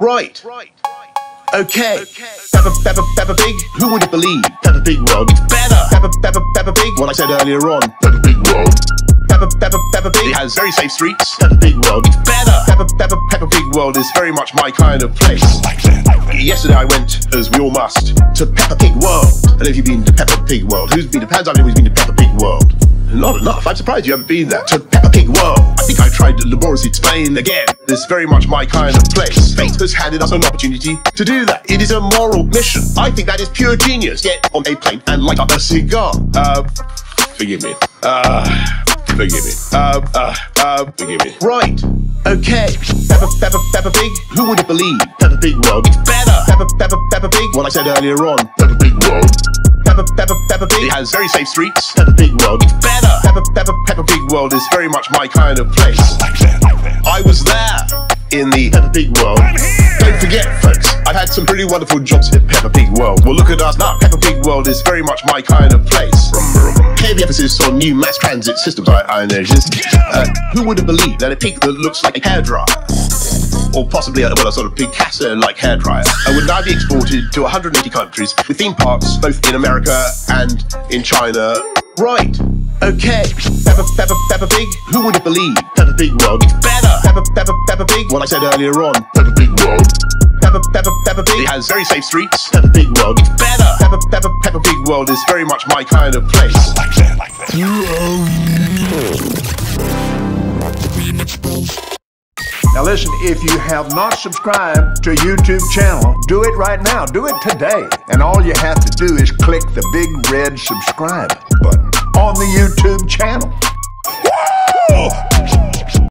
Right. Okay. Peppa, Peppa, Peppa Pig. Who would have believed? Peppa Pig World is better. Peppa, Peppa, Peppa Pig. What I said earlier on. Peppa Pig World. Peppa, Peppa, Peppa Pig. It has very safe streets. Peppa Pig World is better. Peppa, Peppa, Peppa Pig World is very much my kind of place. Yesterday I went, as we all must, to Peppa Pig World. And if you've been to Peppa Pig World, who's been to Pans? I've always been to Peppa Pig World. Not enough. I'm surprised you haven't been there. To Peppa Pig World. I tried explain again. This very much my kind of place. Fate has handed us an opportunity to do that. It is a moral mission. I think that is pure genius. Get on a plane and light up a cigar. Uh, forgive me. Uh, forgive me. Uh, uh, uh, forgive me. Right. Okay. Peppa, Peppa, Peppa Pig. Who would have believed? Peppa Pig World is better. Peppa, Peppa, Peppa Pig. What I said earlier on. Peppa Pig World. Peppa, Peppa, Peppa Pig. It has very safe streets. Peppa Pig World is better. Peppa, Peppa, Peppa Pig World is very much my kind of place. I was there in the Peppa Pig World. Don't forget, folks, I've had some pretty wonderful jobs at Peppa Pig World. Well, look at us now. Peppa Pig World is very much my kind of place. Heavy emphasis on new mass transit systems, I, I noticed. Uh, who would have believed that a pig that looks like a hairdryer or possibly a, well, a sort of Picasso-like hairdryer, uh, would now be exported to 180 countries with theme parks both in America and in China. Right. Okay. Peppa, Peppa, Peppa Pig. Who would have believed? Peppa Pig World is better. Peppa, Peppa, Peppa Pig. What I said earlier on. Peppa Pig World. Peppa, Peppa, Peppa Pig. It has very safe streets. Peppa Pig World is better. Peppa, Peppa, Peppa Pig World is very much my kind of place. Now listen, if you have not subscribed to YouTube channel, do it right now. Do it today. And all you have to do is click the big red subscribe button on the YouTube channel.